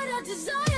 We can fight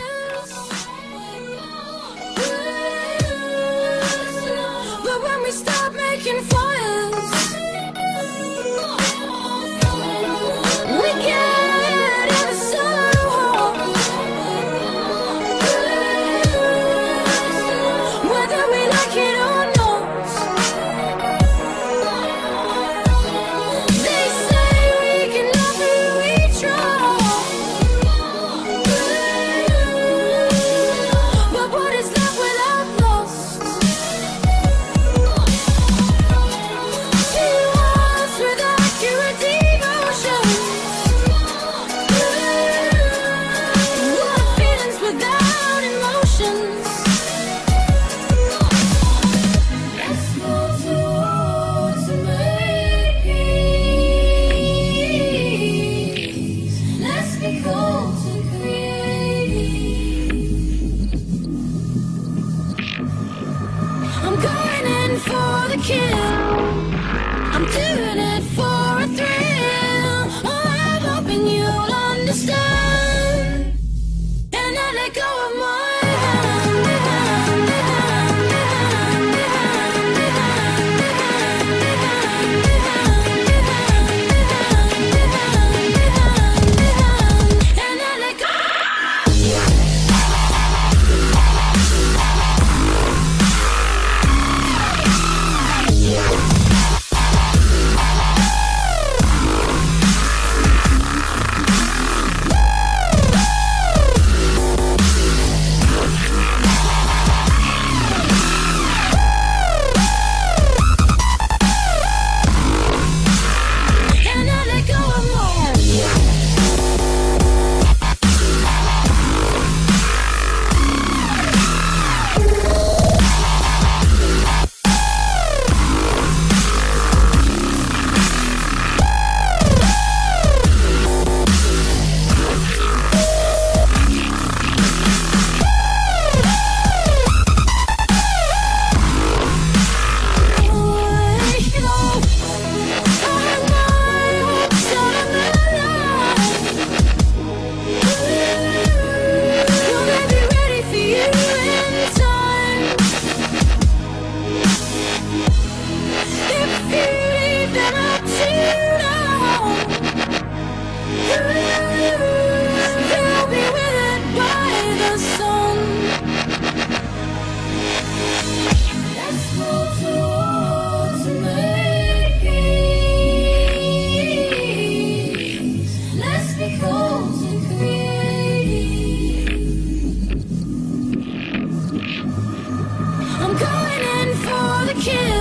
Kill.